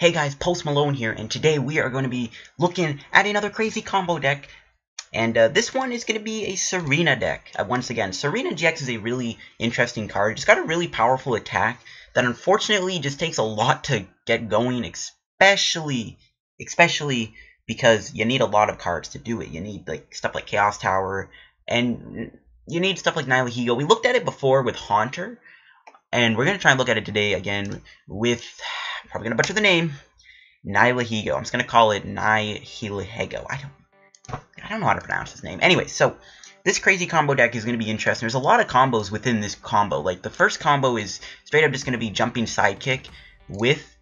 Hey guys, Post Malone here, and today we are going to be looking at another crazy combo deck. And uh, this one is going to be a Tsareena deck. Uh, once again, Tsareena GX is a really interesting card. It's got a really powerful attack that unfortunately just takes a lot to get going, especially, especially because you need a lot of cards to do it. You need like stuff like Chaos Tower, and you need stuff like Nihilego. We looked at it before with Haunter, and we're going to try and look at it today again with probably gonna butcher the name. Nihilego. I'm just gonna call it Nihilego. I don't I don't know how to pronounce his name. Anyway, so this crazy combo deck is gonna be interesting. There's a lot of combos within this combo. Like the first combo is straight up just gonna be jumping sidekick with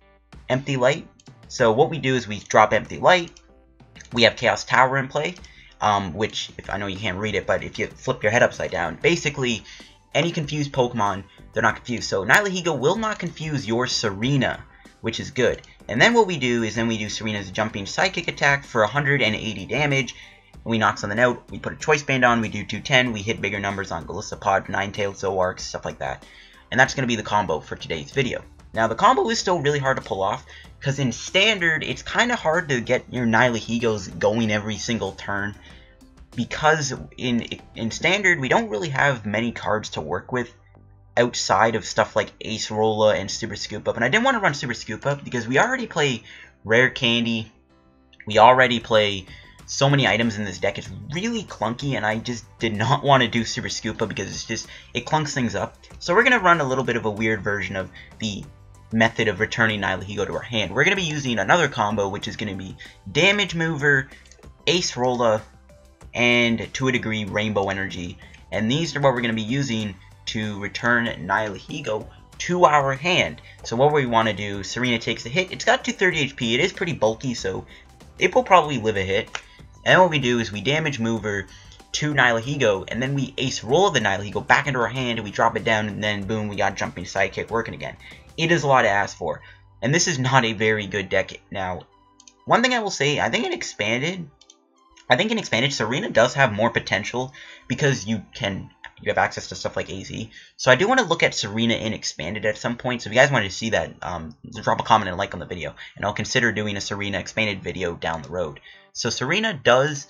empty light. So what we do is we drop empty light. We have Chaos Tower in play. Um, which, if I know you can't read it, but if you flip your head upside down, basically, any confused Pokemon, they're not confused. So Nihilego will not confuse your Tsareena which is good. And then what we do is then we do Tsareena's jumping psychic attack for 180 damage. We knock something out, we put a choice band on, we do 210, we hit bigger numbers on Golisopod, Ninetales, Zoroark, stuff like that. And that's going to be the combo for today's video. Now, the combo is still really hard to pull off, because in Standard, it's kind of hard to get your Nihilegos going every single turn, because in, in Standard, we don't really have many cards to work with, outside of stuff like Acerola and Super Scoop Up. And I didn't want to run Super Scoop Up because we already play Rare Candy. We already play so many items in this deck. It's really clunky, and I just did not want to do Super Scoop Up because it's just, it clunks things up. So we're going to run a little bit of a weird version of the method of returning Nihilego to our hand. We're going to be using another combo, which is going to be Damage Mover, Acerola, and to a degree Rainbow Energy. And these are what we're going to be using to return Nihilego to our hand. So what we want to do, Tsareena takes the hit. It's got 230 HP. It is pretty bulky, so it will probably live a hit. And what we do is we damage Mover to Nihilego, and then we ace roll the Nihilego back into our hand, and we drop it down, and then boom, we got Jumping Sidekick working again. It is a lot to ask for. And this is not a very good deck. Now, one thing I will say, I think it expanded, I think in expanded, Tsareena does have more potential because you can you have access to stuff like AZ. So I do want to look at Tsareena in Expanded at some point. So if you guys wanted to see that, um, drop a comment and a like on the video. And I'll consider doing a Tsareena Expanded video down the road. So Tsareena does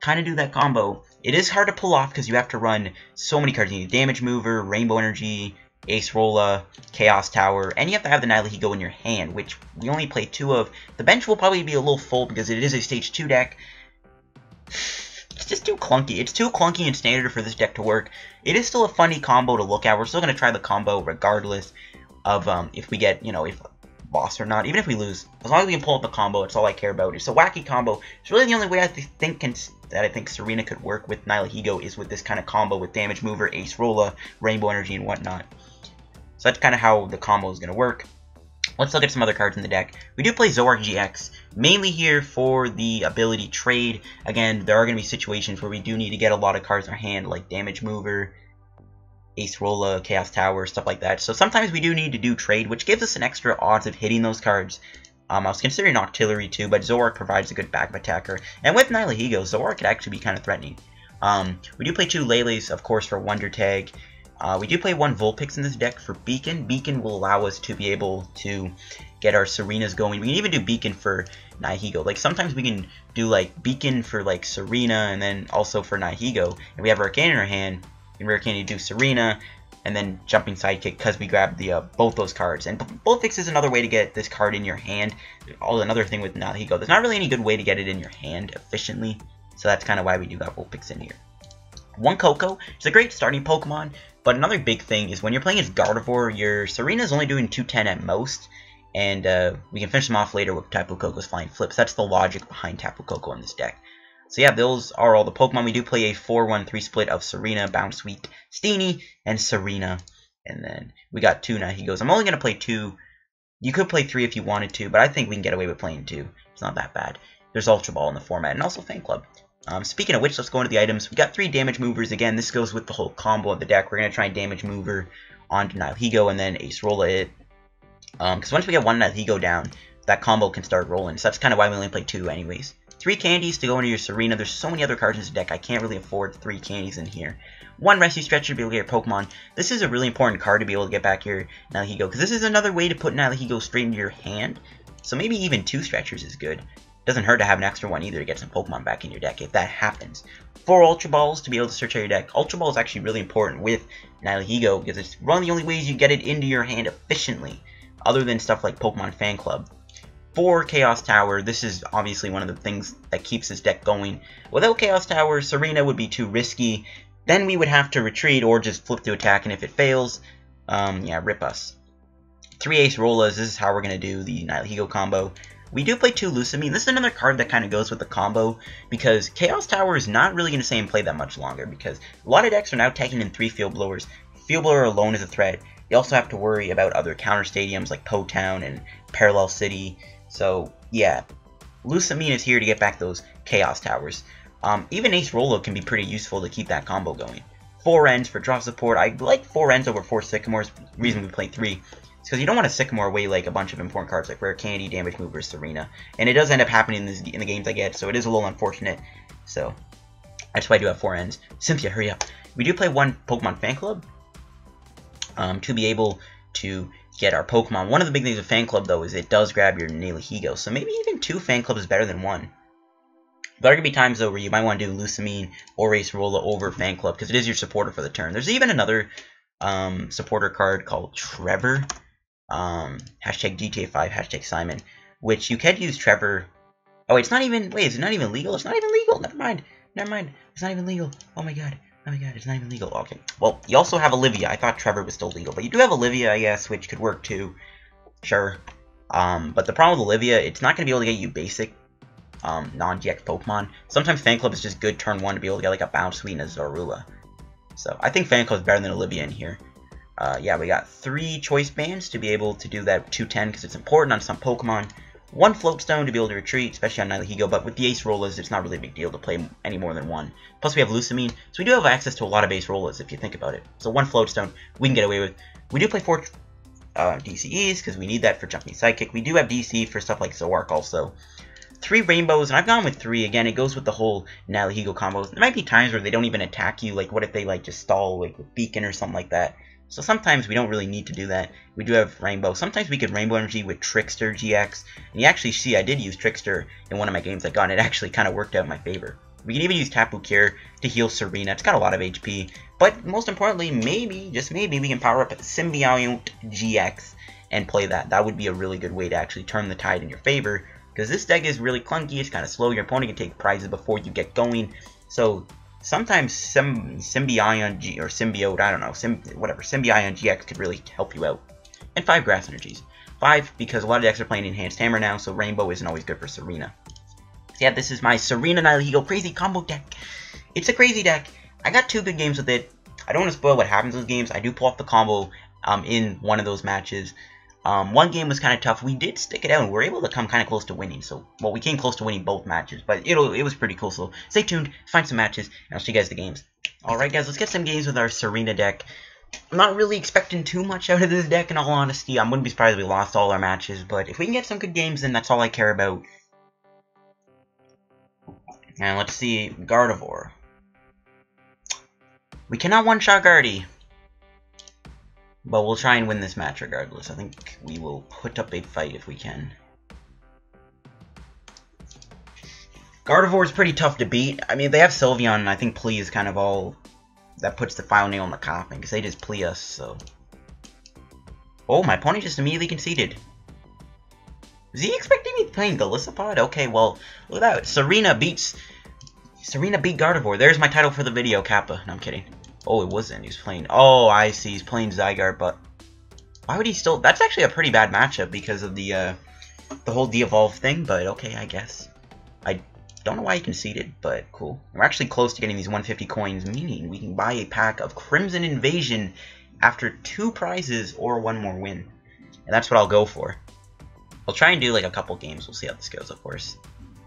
kind of do that combo. It is hard to pull off because you have to run so many cards. You need Damage Mover, Rainbow Energy, Acerola, Chaos Tower, and you have to have the Nihilego in your hand, which we only play two of. The bench will probably be a little full because it is a Stage 2 deck it's just too clunky. It's too clunky and standard for this deck to work. It is still a funny combo to look at. We're still going to try the combo regardless of um, if we get, you know, if boss or not. Even if we lose, as long as we can pull up the combo, it's all I care about. It's a wacky combo. It's really the only way I think can, that I think Tsareena could work with Nihilego is with this kind of combo with Damage Mover, Acerola, Rainbow Energy, and whatnot. So that's kind of how the combo is going to work. Let's look at some other cards in the deck. We do play Zoroark GX, mainly here for the ability trade. Again, there are going to be situations where we do need to get a lot of cards in our hand, like Damage Mover, Acerola, Chaos Tower, stuff like that. So sometimes we do need to do trade, which gives us an extra odds of hitting those cards. Um, I was considering Octillery too, but Zoroark provides a good backup attacker. And with Nihilego, Zoroark could actually be kind of threatening. Um, we do play two Lele's, of course, for Wonder Tag. Uh, we do play one Vulpix in this deck for Beacon. Beacon will allow us to be able to get our Tsareenas going. We can even do Beacon for Nihilego. Like, sometimes we can do, like, Beacon for, like, Tsareena and then also for Nihilego. And we have our Arcane in our hand. And Rare Candy do Tsareena and then Jumping Sidekick because we grab the uh, both those cards. And Vulpix is another way to get this card in your hand. All another thing with Nihilego. There's not really any good way to get it in your hand efficiently. So that's kind of why we do got Vulpix in here. One Koko is a great starting Pokemon, but another big thing is when you're playing as Gardevoir, your Tsareena's only doing 210 at most, and uh, we can finish them off later with Tapu Koko's Flying Flips. That's the logic behind Tapu Koko in this deck. So yeah, those are all the Pokemon. We do play a 4-1-3 split of Tsareena, Bounce Bounsweet, Steenee, and Tsareena. And then we got two now. He goes, I'm only going to play two. You could play three if you wanted to, but I think we can get away with playing two. It's not that bad. There's Ultra Ball in the format, and also Fan Club. Um, speaking of which, let's go into the items. We got three damage movers. Again, this goes with the whole combo of the deck. We're going to try and damage mover onto Nihilego and then Acerola it. Because um, once we get one Nihilego down, that combo can start rolling. So that's kind of why we only play two anyways. Three candies to go into your Tsareena. There's so many other cards in this deck, I can't really afford three candies in here. One Rescue Stretcher to be able to get your Pokemon. This is a really important card to be able to get back your Nihilego. Because this is another way to put Nihilego straight into your hand. So maybe even two stretchers is good. Doesn't hurt to have an extra one either to get some Pokemon back in your deck if that happens. Four Ultra Balls to be able to search out your deck. Ultra Ball is actually really important with Nihilego because it's one of the only ways you get it into your hand efficiently, other than stuff like Pokemon Fan Club. Four Chaos Tower, this is obviously one of the things that keeps this deck going. Without Chaos Tower, Tsareena would be too risky. Then we would have to retreat or just flip to attack, and if it fails, um, yeah, rip us. Three Acerolas, this is how we're going to do the Nihilego combo. We do play two Lusamine. This is another card that kind of goes with the combo because Chaos Tower is not really going to stay in play that much longer because a lot of decks are now taking in three Field Blowers. Field Blower alone is a threat. You also have to worry about other counter stadiums like Po Town and Parallel City. So, yeah, Lusamine is here to get back those Chaos Towers. Um, even Acerola can be pretty useful to keep that combo going. Four Ns for draw support. I like four Ns over four Sycamores. Reason we play three because you don't want to Sycamore away like a bunch of important cards like Rare Candy, Damage Movers, Tsareena. And it does end up happening in, this, in the games I get, so it is a little unfortunate. So, that's why I do have four Ns. Cynthia, hurry up. We do play one Pokemon Fan Club um, to be able to get our Pokemon. One of the big things with Fan Club, though, is it does grab your Nihilego. So maybe even two Fan Clubs is better than one. There to be times, though, where you might want to do Lusamine or Acerola over Fan Club, because it is your supporter for the turn. There's even another um, supporter card called Trevor um, hashtag GTA5, hashtag Simon, which you can use Trevor. Oh, it's not even, wait, it's not even legal? It's not even legal. Never mind. Never mind. It's not even legal. Oh my god. Oh my god, it's not even legal. Okay. Well, you also have Olivia. I thought Trevor was still legal, but you do have Olivia, I guess, which could work too. Sure. Um, but the problem with Olivia, it's not going to be able to get you basic um, non-GX Pokemon. Sometimes Fan Club is just good turn one to be able to get like a Bounsweet and a Zorua. So I think Fan Club is better than Olivia in here. Uh, yeah, we got three choice bands to be able to do that 210 because it's important on some Pokemon. One float stone to be able to retreat, especially on Nihilego, but with the Ace Rollers, it's not really a big deal to play any more than one. Plus, we have Lusamine, so we do have access to a lot of Ace Rollers if you think about it. So one float stone we can get away with. We do play four uh, DCEs because we need that for Jumping Psychic. We do have DC for stuff like Zoroark also. Three rainbows, and I've gone with three. Again, it goes with the whole Nihilego combos. There might be times where they don't even attack you. Like, what if they like just stall like with Beacon or something like that? So sometimes we don't really need to do that. We do have Rainbow. Sometimes we could Rainbow Energy with Trickster GX. And you actually see I did use Trickster in one of my games I got, and it actually kind of worked out in my favor. We can even use Tapu Cure to heal Tsareena. It's got a lot of HP. But most importantly, maybe, just maybe, we can power up Symbiote GX and play that. That would be a really good way to actually turn the tide in your favor. Because this deck is really clunky, it's kind of slow, your opponent can take prizes before you get going. So sometimes Sym Symbion G or Symbiote, I don't know, Sym whatever, Symbion GX could really help you out. And five grass energies. Five, because a lot of decks are playing Enhanced Hammer now, so Rainbow isn't always good for Tsareena. So yeah, this is my Tsareena Nihilego crazy combo deck. It's a crazy deck. I got two good games with it. I don't want to spoil what happens in those games. I do pull off the combo um, in one of those matches. Um, one game was kind of tough. We did stick it out, and we were able to come kind of close to winning. So, well, we came close to winning both matches, but it it was pretty cool. So, stay tuned, find some matches, and I'll show you guys the games. Alright, guys, let's get some games with our Tsareena deck. I'm not really expecting too much out of this deck, in all honesty. I wouldn't be surprised if we lost all our matches, but if we can get some good games, then that's all I care about. And let's see, Gardevoir. We cannot one-shot Guardy. But we'll try and win this match regardless. I think we will put up a fight if we can. Gardevoir is pretty tough to beat. I mean, they have Sylveon, and I think Plea is kind of all that puts the final nail in the coffin, because they just Plea us, so... Oh, my opponent just immediately conceded. Is he expecting me playing Golisopod? Okay, well, look at that. Tsareena beats... Tsareena beat Gardevoir. There's my title for the video, Kappa. No, I'm kidding. Oh, it wasn't. He was playing... Oh, I see. He's playing Zygarde, but... Why would he still... That's actually a pretty bad matchup because of the, uh... The whole de-evolve thing, but okay, I guess. I don't know why he conceded, but cool. We're actually close to getting these 150 coins, meaning we can buy a pack of Crimson Invasion after two prizes or one more win. And that's what I'll go for. I'll try and do like a couple games. We'll see how this goes, of course.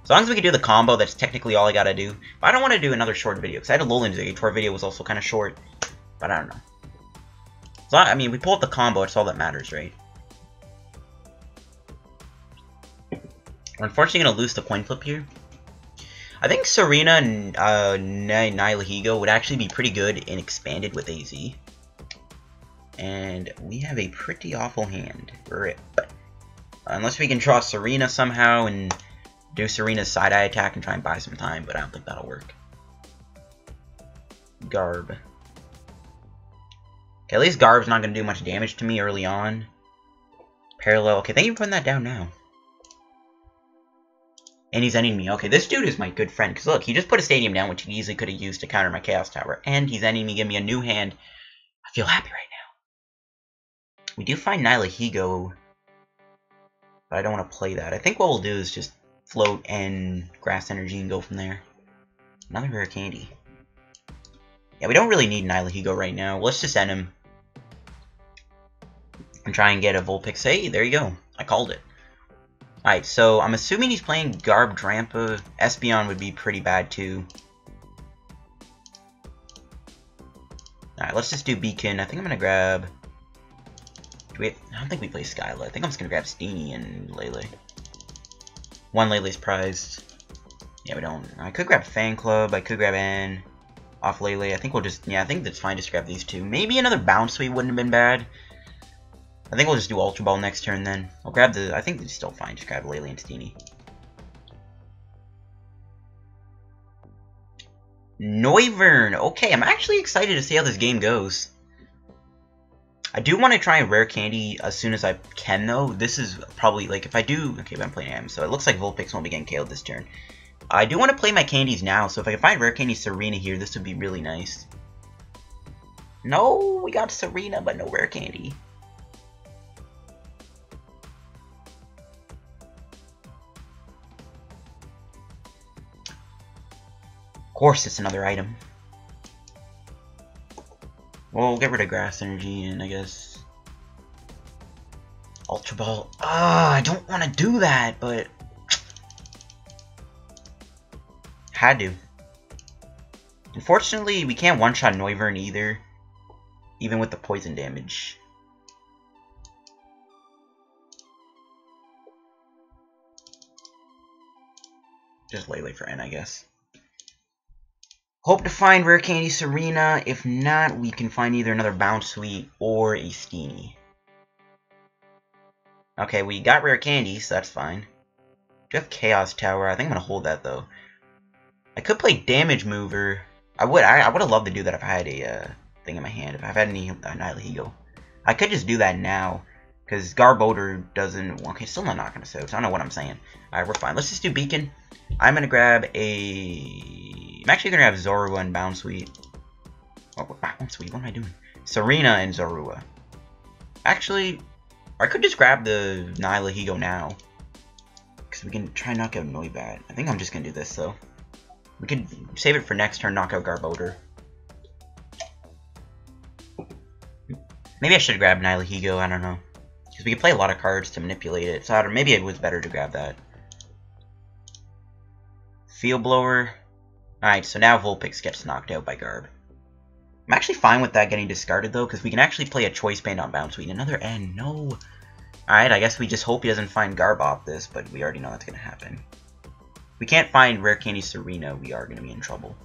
As long as we can do the combo, that's technically all I gotta do. But I don't want to do another short video, because I had a Alolan Ziggy video was also kind of short. But I don't know. So, I mean, we pull up the combo, it's all that matters, right? We're unfortunately going to lose the coin flip here. I think Tsareena and uh, Nihilego would actually be pretty good in expanded with AZ. And we have a pretty awful hand. Rip. Unless we can draw Tsareena somehow and do Tsareena's side-eye attack and try and buy some time, but I don't think that'll work. Garb. Okay, at least Garb's not going to do much damage to me early on. Parallel. Okay, thank you for putting that down now. And he's ending me. Okay, this dude is my good friend. Because look, he just put a stadium down, which he easily could have used to counter my Chaos Tower. And he's ending me, giving me a new hand. I feel happy right now. We do find Nihilego. But I don't want to play that. I think what we'll do is just float and grass energy and go from there. Another rare candy. Yeah, we don't really need Nihilego right now. Let's just end him. And try and get a Vulpix. Hey, there you go. I called it. Alright, so I'm assuming he's playing Garb Drampa. Espeon would be pretty bad too. Alright, let's just do Beacon. I think I'm gonna grab... Do we... I don't think we play Skyla. I think I'm just gonna grab Steenee and Lele. One Lele's prized. Yeah, we don't... I could grab Fan Club. I could grab N. Off Lele. I think we'll just... Yeah, I think that's fine. Just grab these two. Maybe another Bounsweet wouldn't have been bad. I think we'll just do Ultra Ball next turn then. I'll grab the... I think it's still fine. Just grab Lele and Steenee. Noivern. Okay, I'm actually excited to see how this game goes. I do want to try and rare candy as soon as I can, though. This is probably, like, if I do... Okay, I'm playing M, so it looks like Vulpix won't be getting KO'd this turn. I do want to play my candies now, so if I can find rare candy Tsareena here, this would be really nice. No, we got Tsareena, but no rare candy. Of course it's another item. We'll get rid of grass energy and I guess Ultra Ball. Ah, I don't want to do that, but had to. Unfortunately, we can't one-shot Noivern either, even with the poison damage. Just Lele for N, I guess. Hope to find Rare Candy Tsareena. If not, we can find either another Bounsweet or a Steenee. Okay, we got Rare Candy, so that's fine. Do have Chaos Tower? I think I'm going to hold that, though. I could play Damage Mover. I would I, I would have loved to do that if I had a uh, thing in my hand. If I've had any uh, Nihilego. I could just do that now. Because Garbodor doesn't... Okay, still not knocking us out. So I don't know what I'm saying. Alright, we're fine. Let's just do Beacon. I'm going to grab a... I'm actually going to have Zorua and Bounsweet. Oh, Bounsweet? What am I doing? Tsareena and Zorua. Actually, I could just grab the Nyla Nihilego now. Because we can try and knock out Noibat. I think I'm just going to do this, though. We could save it for next turn, knock out Garbodor. Maybe I should grab Nyla Nihilego, I don't know. Because we can play a lot of cards to manipulate it, so maybe it was better to grab that. Field Blower. Alright, so now Vulpix gets knocked out by Garb. I'm actually fine with that getting discarded, though, because we can actually play a Choice Band on Bounce Sweep. Another N, no. Alright, I guess we just hope he doesn't find Garb off this, but we already know that's going to happen. we can't find Rare Candy Tsareena, we are going to be in trouble.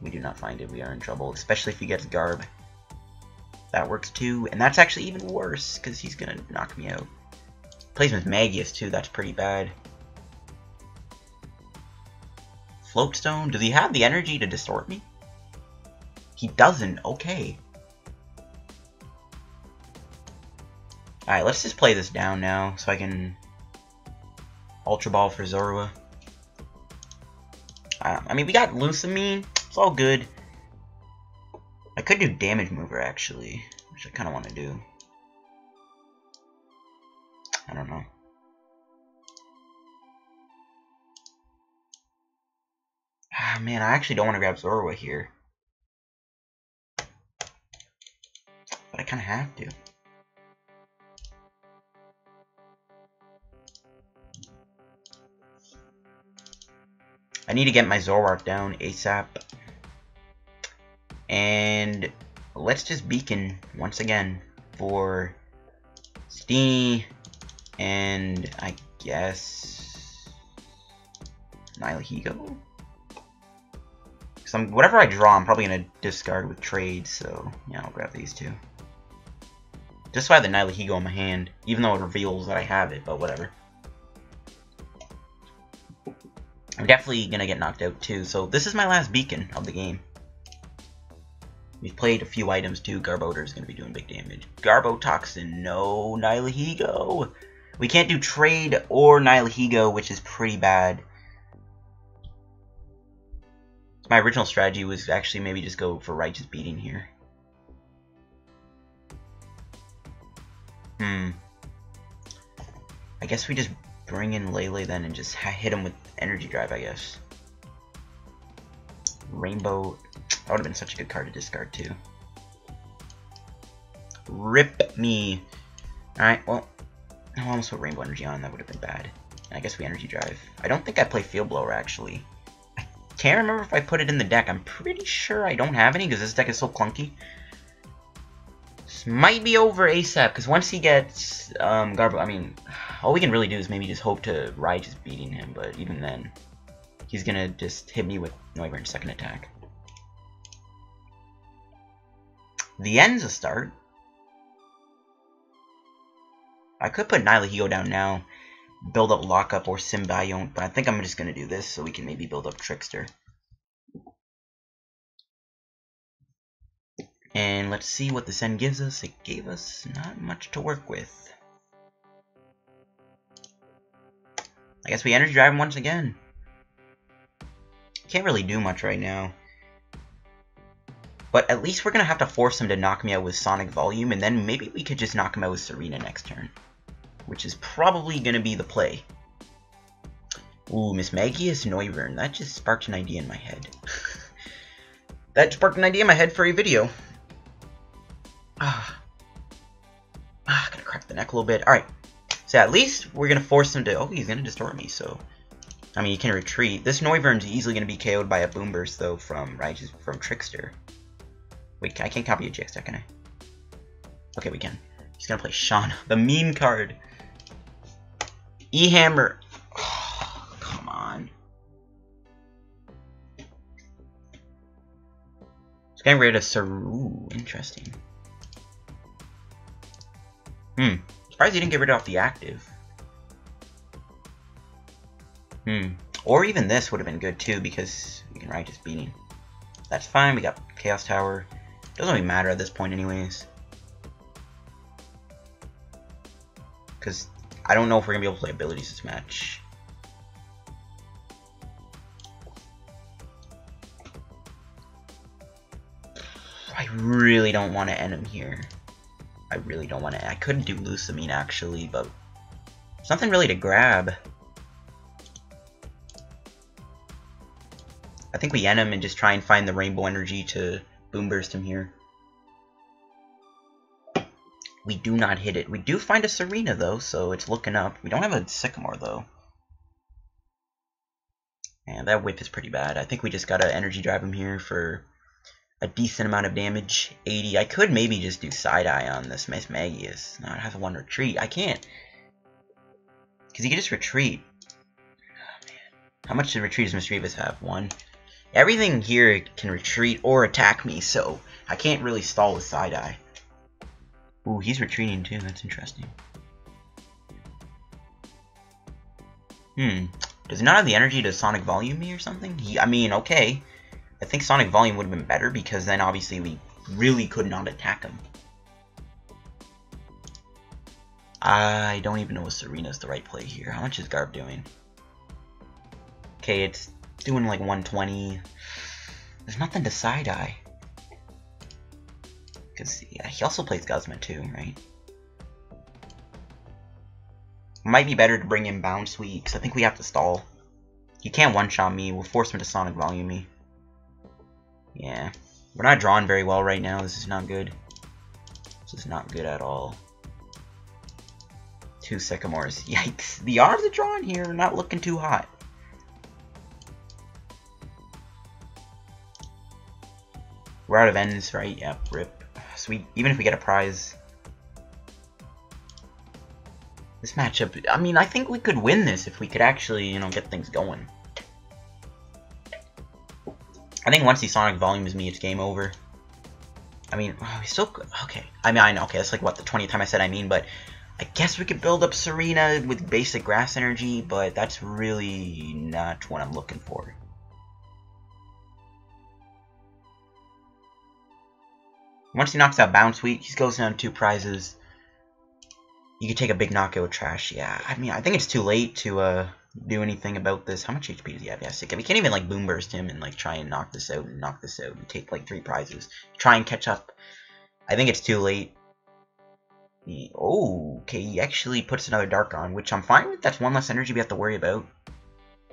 we do not find it, we are in trouble, especially if he gets Garb. That works too, and that's actually even worse, because he's to knock me out. Plays with Magius, too, that's pretty bad. Floatstone? Does he have the energy to distort me? He doesn't. Okay. Alright, let's just play this down now so I can Ultra Ball for Zorua. Uh, I mean, we got Lusamine. It's all good. I could do Damage Mover, actually, which I kind of want to do. I don't know. Ah, man, I actually don't want to grab Zorua here. But I kind of have to. I need to get my Zoroark down ASAP. And let's just beacon once again for Steenee and I guess Nihilego? Because whatever I draw, I'm probably to discard with trade, so yeah, I'll grab these two. Just so I have the Nihilego in my hand, even though it reveals that I have it, but whatever. I'm definitely gonna get knocked out too, so this is my last beacon of the game. We've played a few items too. Garbodor is gonna be doing big damage. Garbotoxin, no Nihilego. We can't do trade or Nihilego, which is pretty bad. My original strategy was actually maybe just go for Riotous Beating here. Hmm. I guess we just bring in Lele then and just hit him with Energy Drive, I guess. Rainbow. That would have been such a good card to discard, too. Rip me. Alright, well, I almost put Rainbow Energy on. That would have been bad. I guess we Energy Drive. I don't think I play Field Blower, actually. I can't remember if I put it in the deck. I'm pretty sure I don't have any because this deck is so clunky. This might be over ASAP because once he gets um, Garbo, I mean, all we can really do is maybe just hope to Riotous Beating him, but even then, he's gonna just hit me with Noivern second attack. The N's a start. I could put Nihilego down now, build up Lockup or Symbiont, but I think I'm just gonna do this so we can maybe build up Trickster. And let's see what this N gives us. It gave us not much to work with. I guess we energy drive him once again. Can't really do much right now. But at least we're going to have to force him to knock me out with Sonic Volume, and then maybe we could just knock him out with Tsareena next turn. Which is probably going to be the play. Ooh, Mismagius Noivern. That just sparked an idea in my head. that sparked an idea in my head for a video. Ah. Ah, gonna crack the neck a little bit. Alright. So at least we're gonna force him to... Oh, he's gonna distort me, so... I mean, he can retreat. This Noivern's easily gonna be KO'd by a Boom Burst, though, from right, from Trickster. Wait, I can't copy a deck, can I? Okay, we can. He's gonna play Shauna, the meme card. E-Hammer. Oh, come on. He's getting rid of Saru. Interesting. Hmm. Surprised he didn't get rid of the active. Hmm. Or even this would have been good too, because we can Riotous Beating. That's fine, we got Chaos Tower. Doesn't really matter at this point anyways. Because I don't know if we're going to be able to play abilities this match. I really don't want to end him here. I really don't want to. I could do Lusamine actually, but there's nothing really to grab. I think we end him and just try and find the rainbow energy to boom burst him here. We do not hit it. We do find a Tsareena, though, so it's looking up. We don't have a Sycamore though. And that whip is pretty bad. I think we just gotta energy drive him here for a decent amount of damage. 80. I could maybe just do side-eye on this Mismagius. Not have one retreat. I can't. Because he can just retreat. Oh, How much does retreat does Misdreavus have? One. Everything here can retreat or attack me, so I can't really stall with side-eye. Ooh, he's retreating too. That's interesting. Hmm. Does he not have the energy to Sonic Volume me or something? He, I mean, okay. I think Sonic Volume would have been better because then obviously we really could not attack him. I don't even know if Tsareena's the right play here. How much is Garb doing? Okay, it's doing like 120. There's nothing to side-eye. Because yeah, he also plays Guzma too, right? Might be better to bring in Bounsweet, because I think we have to stall. He can't one-shot me, we'll force him to Sonic Volume me. Yeah. We're not drawing very well right now. This is not good. This is not good at all. Two Sycamores. Yikes. The odds of drawing here are not looking too hot. We're out of Ns, right? Yep, rip. Sweet. Even if we get a prize. This matchup, I mean, I think we could win this if we could actually, you know, get things going. I think once he Sonic volumes me, it's game over. I mean, oh, he's still okay. I mean, I know, okay, that's like what the 20th time I said I mean, but I guess we could build up Tsareena with basic grass energy, but that's really not what I'm looking for. Once he knocks out Bounsweet, he goes down two prizes. You could take a big knockout with Trash. Yeah, I mean, I think it's too late to uh, do anything about this. How much HP does he have? Yeah, sick. We can't even like boom burst him and like try and knock this out and knock this out and take like three prizes. Try and catch up. I think it's too late. Oh, okay, he actually puts another Dark on, which I'm fine with. That's one less energy we have to worry about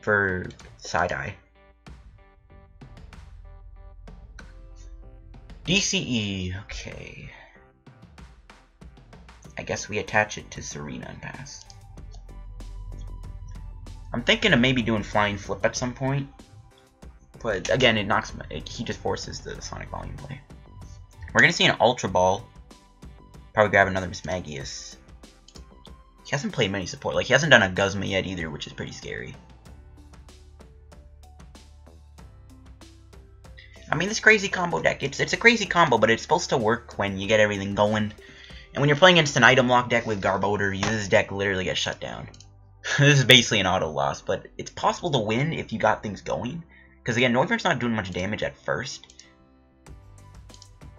for Side-Eye. DCE, okay. I guess we attach it to Tsareena and pass. I'm thinking of maybe doing Flying Flip at some point. But again, it knocks it, he just forces the Sonic Volume play. We're gonna see an Ultra Ball. Probably grab another Mismagius. He hasn't played many support. Like, he hasn't done a Guzma yet either, which is pretty scary. I mean, this crazy combo deck, it's, it's a crazy combo, but it's supposed to work when you get everything going. And when you're playing against an item lock deck with Garbodor, this deck literally gets shut down. this is basically an auto loss, but it's possible to win if you got things going. Because again, Noivern's not doing much damage at first.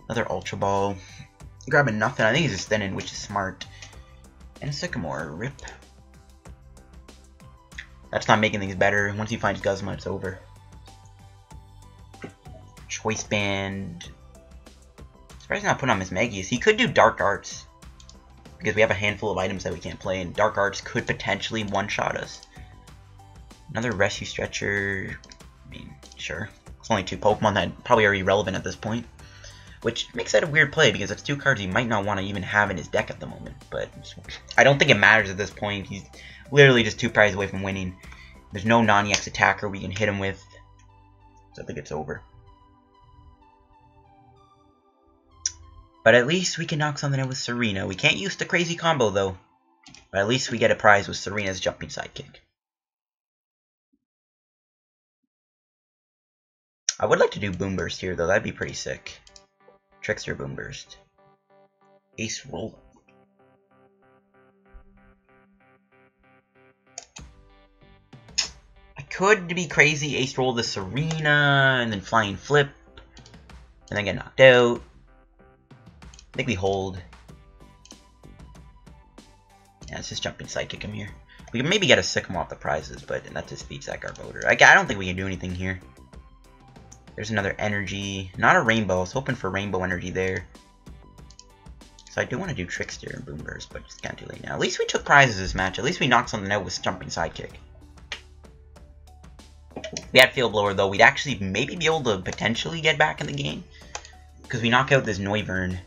Another Ultra Ball. Grabbing nothing. I think he's just thinning, which is smart. And Sycamore. Rip. That's not making things better. Once he finds Guzma, it's over. Choice Band. Surprised not put on Mismagius. He could do Dark Arts. Because we have a handful of items that we can't play, and Dark Arts could potentially one-shot us. Another Rescue Stretcher. I mean, sure. It's only two Pokemon that probably are irrelevant at this point. Which makes that a weird play, because it's two cards he might not want to even have in his deck at the moment. But I don't think it matters at this point. He's literally just two prizes away from winning. There's no non-EX attacker we can hit him with. So I think it's over. But at least we can knock something out with Tsareena. We can't use the crazy combo, though. But at least we get a prize with Tsareena's jumping sidekick. I would like to do Boom Burst here, though. That'd be pretty sick. Trickster Boom Burst. Ace Roll. I could be crazy Ace Roll the Tsareena, and then Flying Flip, and then get knocked out. Think we hold. Yeah, let's just jump jumping sidekick him here. We can maybe get a Sycamore off the prizes, but that just beats that Garbodor. I, I don't think we can do anything here. There's another energy. Not a rainbow. I was hoping for rainbow energy there. So I do want to do Trickster and Boomburst, but just can't do late now. At least we took prizes this match. At least we knocked something out with Jumping Sidekick. we had Field Blower, though. We'd actually maybe be able to potentially get back in the game. Because we knock out this Noivern.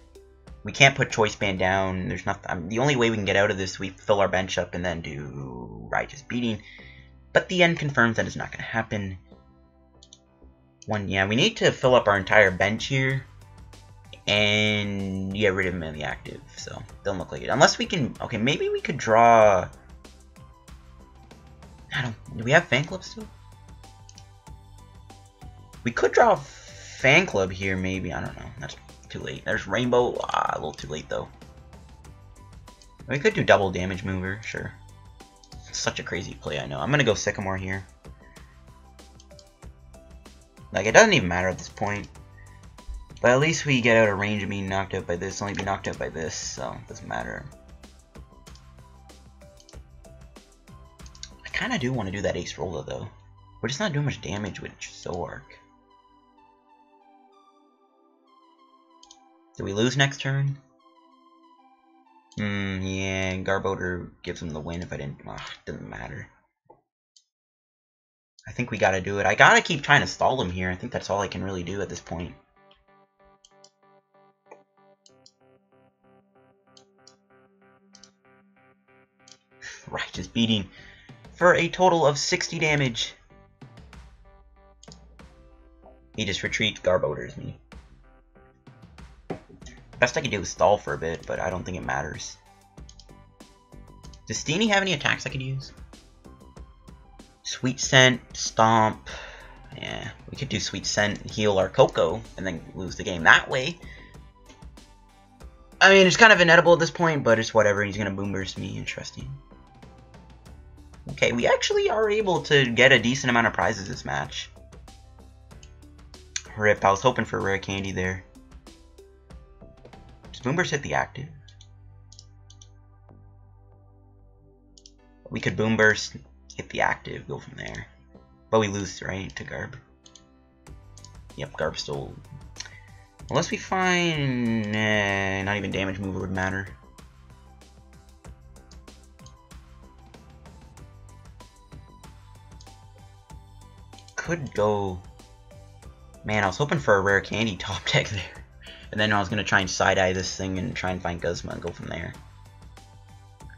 We can't put Choice Band down. There's nothing. I um, the only way we can get out of this, we fill our bench up and then do Riotous Beating. But the N confirms that it's not going to happen. One, yeah, we need to fill up our entire bench here. And get rid of him in the active. So, don't look like it. Unless we can... Okay, maybe we could draw... I don't... Do we have Fan Club still? We could draw Fan Club here, maybe. I don't know. That's too late. There's Rainbow. Ah, a little too late, though. We could do double damage mover, sure. Such a crazy play, I know. I'm gonna go Sycamore here. Like, it doesn't even matter at this point. But at least we get out of range of being knocked out by this, only be knocked out by this, so it doesn't matter. I kinda do want to do that Ace Roller, though. We're just not doing much damage with Zoroark. Do we lose next turn? Hmm, yeah, Garbodor gives him the win if I didn't... Ugh, doesn't matter. I think we gotta do it. I gotta keep trying to stall him here. I think that's all I can really do at this point. Riotous beating for a total of 60 damage. He just retreats Garbodors me. Best I could do is stall for a bit, but I don't think it matters. Does Steenee have any attacks I could use? Sweet Scent, Stomp. Yeah, we could do Sweet Scent, heal our Koko, and then lose the game that way. I mean, it's kind of inedible at this point, but it's whatever. He's going to boom burst me. Interesting. Okay, we actually are able to get a decent amount of prizes this match. Rip, I was hoping for rare candy there. Does boom burst hit the active? We could boom burst, hit the active, go from there. But we lose, right, to Garb. Yep, Garb stole Unless we find... not even damage mover would matter. Could go... Man, I was hoping for a rare candy top deck there. And then I was going to try and side-eye this thing and try and find Guzma and go from there.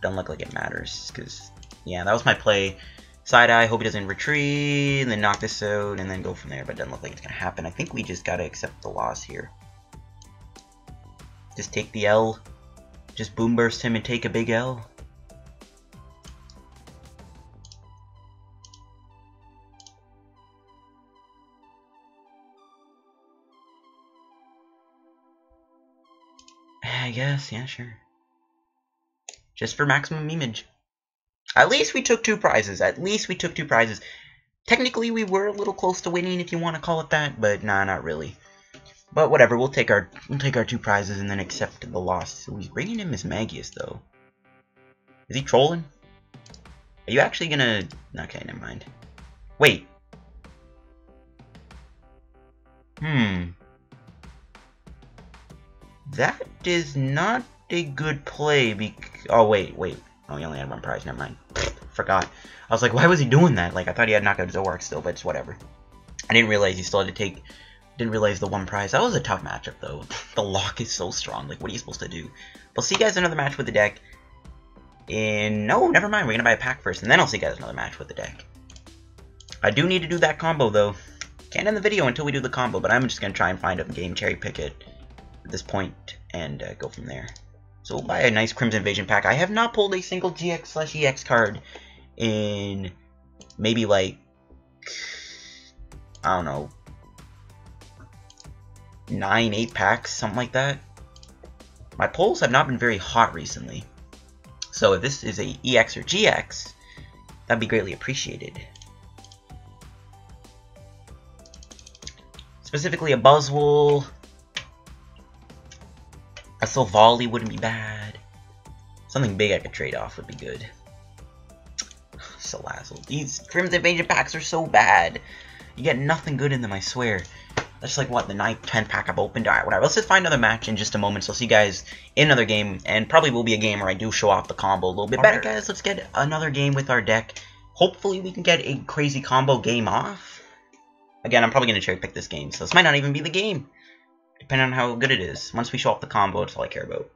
Doesn't look like it matters, because... Yeah, that was my play. Side eye, hope he doesn't retreat, and then knock this out, and then go from there, but doesn't look like it's going to happen. I think we just got to accept the loss here. Just take the L. Just boom burst him and take a big L. guess, yeah, sure. Just for maximum image. At least we took two prizes. At least we took two prizes. Technically, we were a little close to winning, if you want to call it that, but nah, not really. But whatever, we'll take our we'll take our two prizes and then accept the loss. So he's bringing in Mismagius, though. Is he trolling? Are you actually gonna... Okay, never mind. Wait. Hmm. That is not a good play Oh, wait, wait. Oh, he only had one prize. Never mind. Forgot. I was like, why was he doing that? Like, I thought he had knockout Zoroark still, but it's whatever. I didn't realize he still had to take... Didn't realize the one prize. That was a tough matchup, though. the lock is so strong. Like, what are you supposed to do? We'll see you guys another match with the deck. And No, never mind. We're going to buy a pack first, and then I'll see you guys another match with the deck. I do need to do that combo, though. Can't end the video until we do the combo, but I'm just going to try and find a game cherry pick it at this point and uh, go from there. So we'll buy a nice Crimson Invasion pack. I have not pulled a single GX slash EX card in maybe like, I don't know, 9, 8 packs, something like that. My pulls have not been very hot recently. So if this is a EX or GX, that'd be greatly appreciated. Specifically a Buzzwole, a Silvally wouldn't be bad. Something big I could trade off would be good. Salazzle. These Crimson Invasion packs are so bad. You get nothing good in them, I swear. That's like, what, the 9th, 10th pack I've opened? Alright, whatever. Let's just find another match in just a moment. So I'll see you guys in another game. And probably will be a game where I do show off the combo a little bit better. guys, let's get another game with our deck. Hopefully we can get a crazy combo game off. Again, I'm probably going to cherry pick this game. So this might not even be the game depending on how good it is. Once we show off the combo, that's all I care about.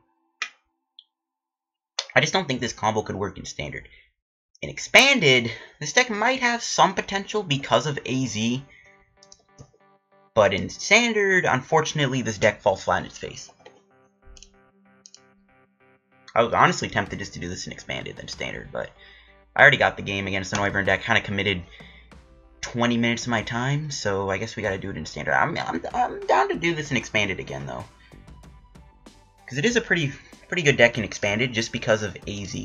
I just don't think this combo could work in Standard. In Expanded, this deck might have some potential because of AZ, but in Standard, unfortunately, this deck falls flat in its face. I was honestly tempted just to do this in Expanded than Standard, but I already got the game against the Noivern deck, kind of committed 20 minutes of my time, so I guess we gotta do it in standard. I'm, I'm, I'm down to do this in expanded again, though. Because it is a pretty pretty good deck in expanded, just because of AZ.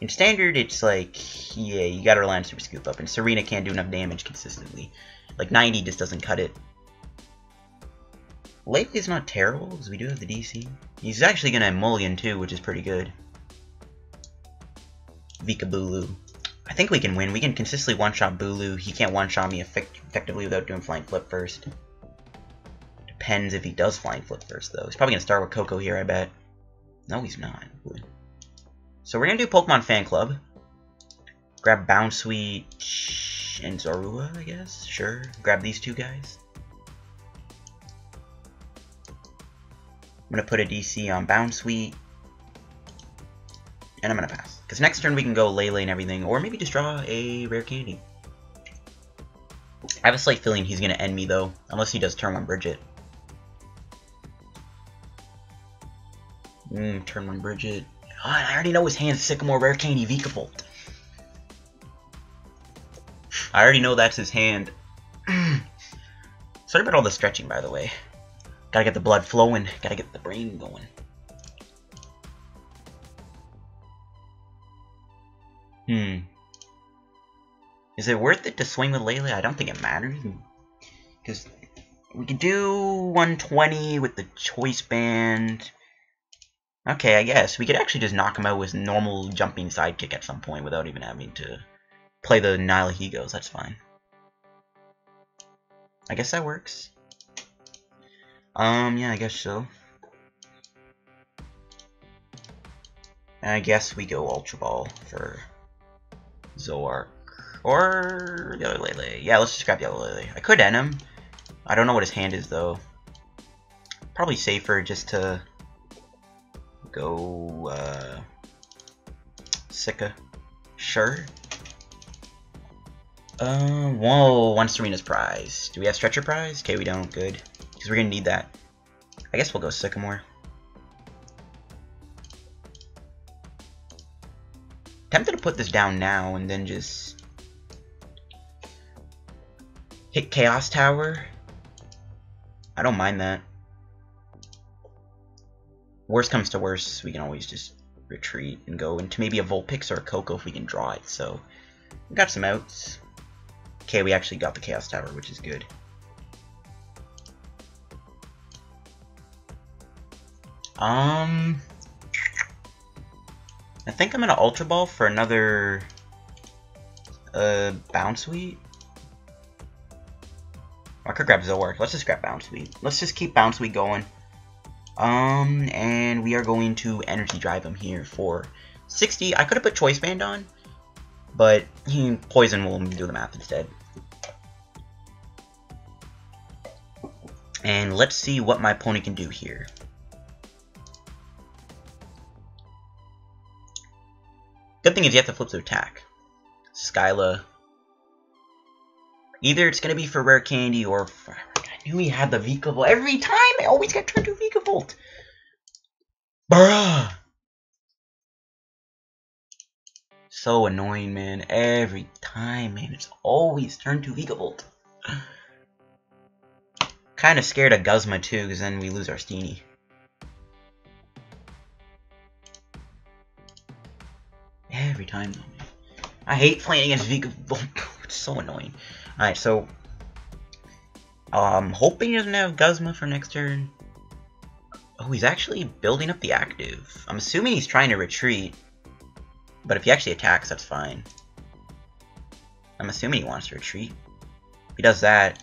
In standard, it's like, yeah, you gotta rely on Super Scoop Up, and Tsareena can't do enough damage consistently. Like, 90 just doesn't cut it. Lately, it's not terrible, because we do have the DC. He's actually gonna mulligan, too, which is pretty good. Vikabulu. I think we can win. We can consistently one-shot Bulu. He can't one-shot me effect effectively without doing Flying Flip first. Depends if he does Flying Flip first, though. He's probably going to start with Koko here, I bet. No, he's not. So we're going to do Pokemon Fan Club. Grab Bounsweet and Zorua, I guess. Sure. Grab these two guys. I'm going to put a DC on Bounsweet. And I'm going to pass. Because next turn we can go Lele and everything, or maybe just draw a rare candy. I have a slight feeling he's going to end me, though, unless he does turn 1 Brigette. Mmm, turn 1 Brigette. Oh, I already know his hand's Sycamore Rare Candy Vikavolt. I already know that's his hand. Sorry about all the stretching, by the way. Gotta get the blood flowing. Gotta get the brain going. Hmm. Is it worth it to swing with Lele? I don't think it matters. Because we could do 120 with the choice band. Okay, I guess. We could actually just knock him out with normal jumping sidekick at some point without even having to play the Nihilegos. That's fine. I guess that works. Um, yeah, I guess so. And I guess we go Ultra Ball for Zoroark. Or other Lele. Yeah, let's just grab other Lele. I could end him. I don't know what his hand is, though. Probably safer just to go, uh... Sika. Sure. Uh, whoa, one Tsareena's prize. Do we have Stretcher prize? Okay, we don't. Good. Because we're going to need that. I guess we'll go Sycamore. Tempted to put this down now and then just hit Chaos Tower. I don't mind that. Worst comes to worst, we can always just retreat and go into maybe a Vulpix or a Koko if we can draw it. So, we got some outs. Okay, we actually got the Chaos Tower, which is good. Um, I think I'm gonna Ultra Ball for another uh, Bounsweet. I could grab Zoroark. Let's just grab Bounsweet. Let's just keep Bounsweet going. Um, and we are going to Energy Drive him here for 60. I could have put Choice Band on, but he, Poison will do the math instead. And let's see what my opponent can do here. Good thing is you have to flip to attack. Skyla. Either it's going to be for Rare Candy or for... I knew he had the Vikavolt. Every time I always get turned to Vikavolt. Bruh. So annoying, man. Every time, man. It's always turned to Vikavolt. kind of scared of Guzma, too, because then we lose our Steenee. Every time, though. I hate playing against Vika. Oh, it's so annoying. Alright, so... I'm hoping he doesn't have Guzma for next turn. Oh, he's actually building up the active. I'm assuming he's trying to retreat. But if he actually attacks, that's fine. I'm assuming he wants to retreat. If he does that...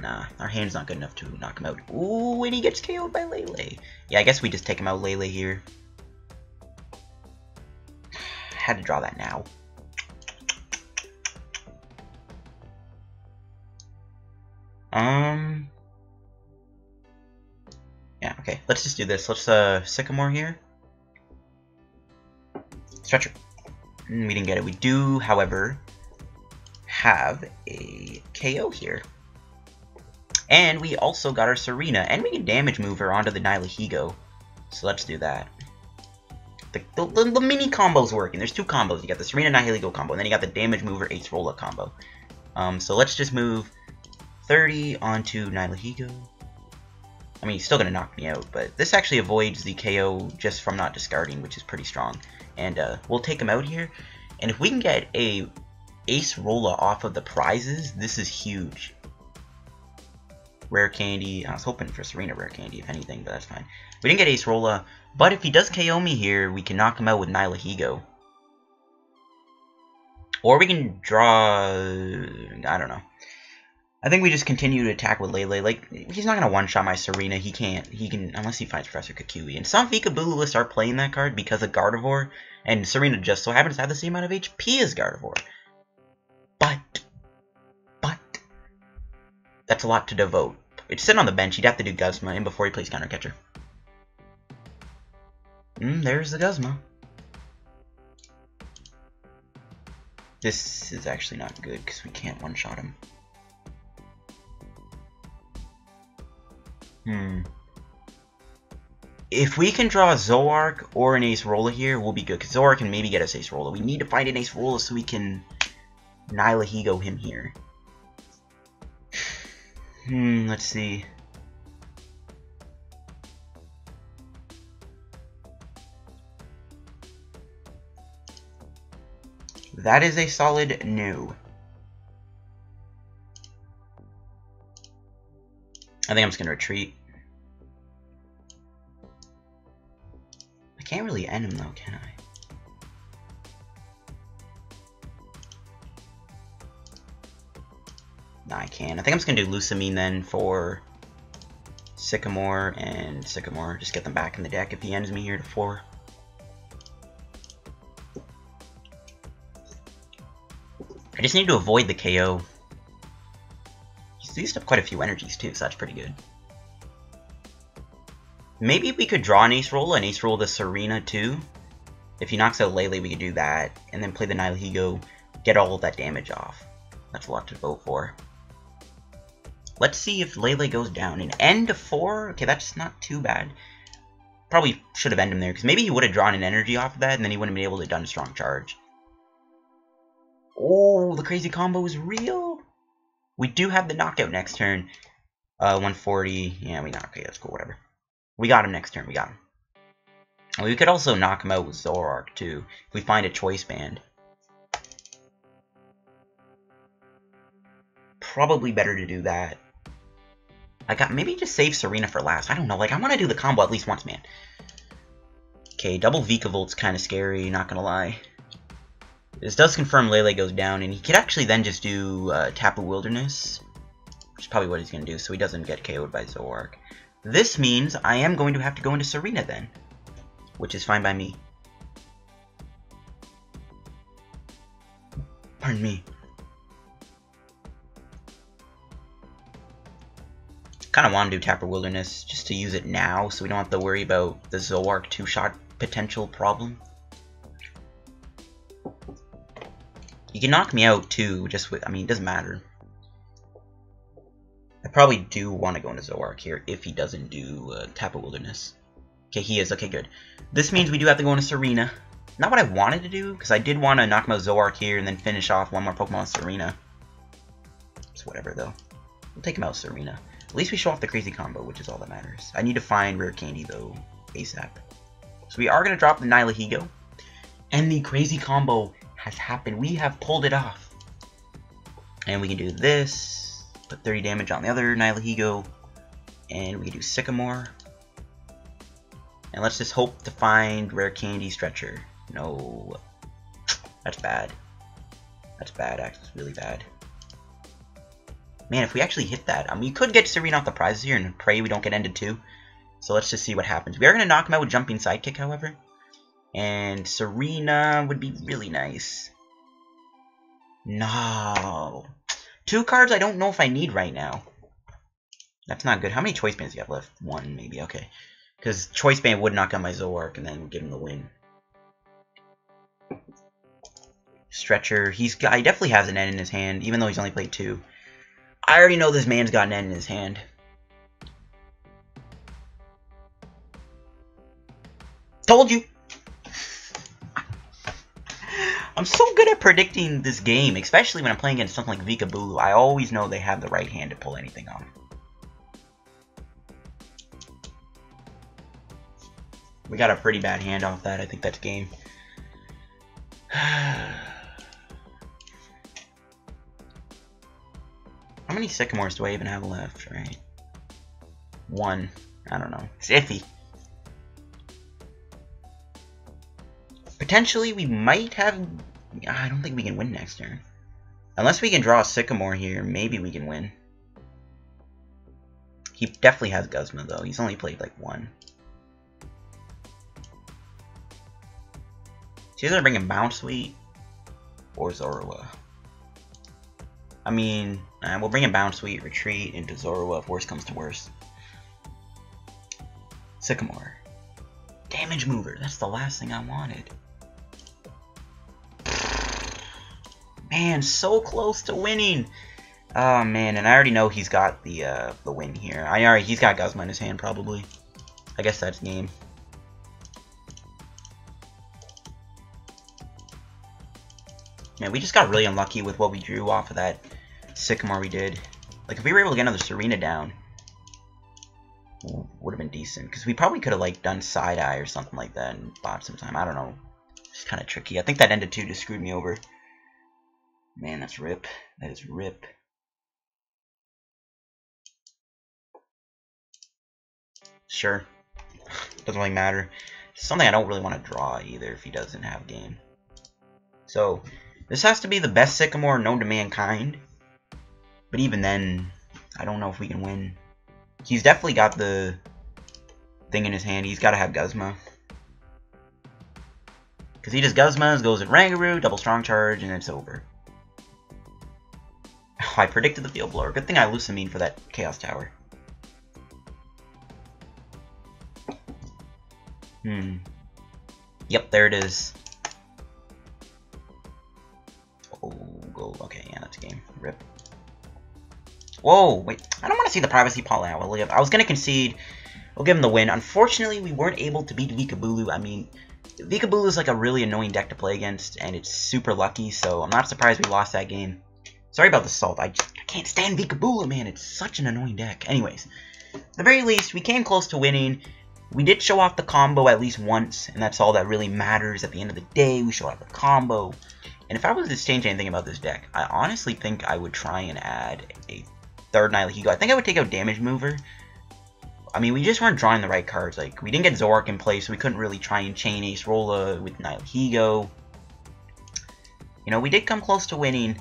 Nah, our hand's not good enough to knock him out. Ooh, and he gets KO'd by Lele. Yeah, I guess we just take him out Lele here had to draw that now. Um. Yeah, okay. Let's just do this. Let's, uh, Sycamore here. Stretcher. Mm, we didn't get it. We do, however, have a KO here. And we also got our Tsareena, and we can damage move her onto the Nihilego. So let's do that. The, the, the, mini combo's working. There's two combos. You got the Tsareena Nihilego combo, and then you got the Damage Mover Acerola combo. Um, so let's just move 30 onto Nihilego. I mean, he's still going to knock me out, but this actually avoids the KO just from not discarding, which is pretty strong. And uh, we'll take him out here. And if we can get a Acerola off of the prizes, this is huge. Rare Candy. I was hoping for Tsareena Rare Candy, if anything, but that's fine. We didn't get Acerola. But if he does KO me here, we can knock him out with Nihilego. Or we can draw... I don't know. I think we just continue to attack with Lele. Like, he's not going to one-shot my Tsareena. He can't. He can, unless he finds Professor Kukui. And some Vikabulu lists are playing that card because of Gardevoir. And Tsareena just so happens to have the same amount of HP as Gardevoir. But, but, that's a lot to devote. It's sitting on the bench. He'd have to do Guzma in before he plays Counter Catcher. Mm, there's the Guzma. This is actually not good because we can't one-shot him. Hmm. If we can draw a Zoroark or an Acerola here, we'll be good. Because Zoroark can maybe get us Acerola. We need to find an Acerola so we can Nihilego him here. Hmm, let's see. That is a solid no. I think I'm just going to retreat. I can't really end him though, can I? Nah, I can. I think I'm just going to do Lusamine then for Sycamore and Sycamore. Just get them back in the deck if he ends me here to 4. I just need to avoid the KO. He's used up quite a few energies too, so that's pretty good. Maybe we could draw an Acerola and Acerola the Tsareena too. If he knocks out Lele, we could do that, and then play the Nihilego, get all of that damage off. That's a lot to vote for. Let's see if Lele goes down. An N to 4? Okay, that's not too bad. Probably should have ended him there, because maybe he would have drawn an energy off of that, and then he wouldn't have been able to have done a strong charge. Oh, the crazy combo is real. We do have the knockout next turn. Uh, 140. Yeah, we knock. Okay, that's cool. Whatever. We got him next turn. We got him. We could also knock him out with Zoroark, too. If we find a choice band. Probably better to do that. I got maybe just save Tsareena for last. I don't know. Like, I want to do the combo at least once, man. Okay, double Vikavolt's kind of scary, not gonna lie. This does confirm Lele goes down, and he could actually then just do uh, Tapu Wilderness, which is probably what he's going to do, so he doesn't get KO'd by Zoroark. This means I am going to have to go into Tsareena then, which is fine by me. Pardon me. Kind of want to do Tapu Wilderness just to use it now, so we don't have to worry about the Zoroark two-shot potential problem. You can knock me out too, just with, I mean, it doesn't matter. I probably do want to go into Zoroark here if he doesn't do uh, Wilderness. Okay, he is. Okay, good. This means we do have to go into Tsareena. Not what I wanted to do, because I did want to knock him out Zoroark here and then finish off one more Pokemon Tsareena. It's whatever, though. We'll take him out Tsareena. At least we show off the crazy combo, which is all that matters. I need to find Rare Candy, though, ASAP. So we are going to drop the Nihilego. And the crazy combo has happened. We have pulled it off. And we can do this. Put 30 damage on the other Nihilego. And we can do Sycamore. And let's just hope to find Rare Candy Stretcher. No. That's bad. That's bad, actually. really bad. Man, if we actually hit that, I mean, we could get Tsareena off the prizes here and pray we don't get ended too. So let's just see what happens. We are going to knock him out with Jumping Sidekick, however. And Tsareena would be really nice. No. Two cards I don't know if I need right now. That's not good. How many choice bands do you have left? One, maybe. Okay. Because choice band would knock out my Zoroark and then give him the win. Stretcher. He's got, he definitely has an N in his hand, even though he's only played two. I already know this man's got an N in his hand. Told you! I'm so good at predicting this game, especially when I'm playing against something like Vikabulu. I always know they have the right hand to pull anything off. We got a pretty bad hand off that. I think that's game. How many Sycamores do I even have left, right? One. I don't know. It's iffy. Potentially, we might have... I don't think we can win next turn. Unless we can draw a Sycamore here, maybe we can win. He definitely has Guzma, though. He's only played, like, one. So he's gonna bring in Bounsweet or Zorua. I mean, uh, we'll bring in Bounsweet, Retreat into Zorua if worst comes to worst. Sycamore. Damage Mover. That's the last thing I wanted. Man, so close to winning. Oh man, and I already know he's got the uh, the win here. I already he's got Guzma in his hand probably. I guess that's game. Man, we just got really unlucky with what we drew off of that Sycamore we did. Like, if we were able to get another Tsareena down, would have been decent. Because we probably could have, like, done side-eye or something like that and bought some time. I don't know. It's kind of tricky. I think that ended 2 just screwed me over. Man, that's rip. That is rip. Sure. Doesn't really matter. Something I don't really want to draw either if he doesn't have game. So, this has to be the best Sycamore known to mankind. But even then, I don't know if we can win. He's definitely got the thing in his hand. He's got to have Guzma. Because he just Guzmas, goes at Rangaroo, double strong charge, and it's over. I predicted the field blower. Good thing I Lusamine for that Chaos Tower. Hmm. Yep, there it is. Oh, gold. Okay, yeah, that's game. Rip. Whoa, wait. I don't want to see the privacy pollen out. I was going to concede. We'll give him the win. Unfortunately, we weren't able to beat Vikabulu. I mean, Vikabulu is like a really annoying deck to play against, and it's super lucky, so I'm not surprised we lost that game. Sorry about the salt. I, just, I can't stand Vikabulu, man. It's such an annoying deck. Anyways, at the very least, we came close to winning. We did show off the combo at least once, and that's all that really matters at the end of the day. We showed off the combo. And if I was to change anything about this deck, I honestly think I would try and add a third Nihilego. I think I would take out Damage Mover. I mean, we just weren't drawing the right cards. Like, we didn't get Zoroark in place, so we couldn't really try and chain Acerola with Nihilego. You know, we did come close to winning,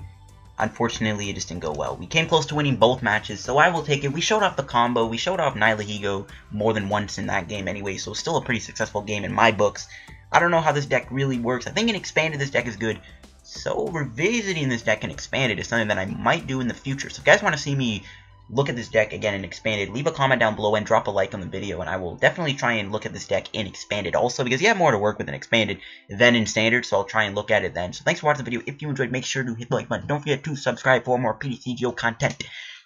Unfortunately, it just didn't go well. We came close to winning both matches, so I will take it. We showed off the combo. We showed off Nihilego more than once in that game anyway, so still a pretty successful game in my books. I don't know how this deck really works. I think an expanded this deck is good. So revisiting this deck and expanded is something that I might do in the future. So if you guys want to see me look at this deck again in expanded, leave a comment down below and drop a like on the video, and I will definitely try and look at this deck in expanded also, because you have more to work with in expanded than in standard, so I'll try and look at it then. So thanks for watching the video. If you enjoyed, make sure to hit the like button. Don't forget to subscribe for more PTCGO content.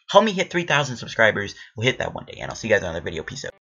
Help me hit 3,000 subscribers. We'll hit that one day, and I'll see you guys in another video. Peace out.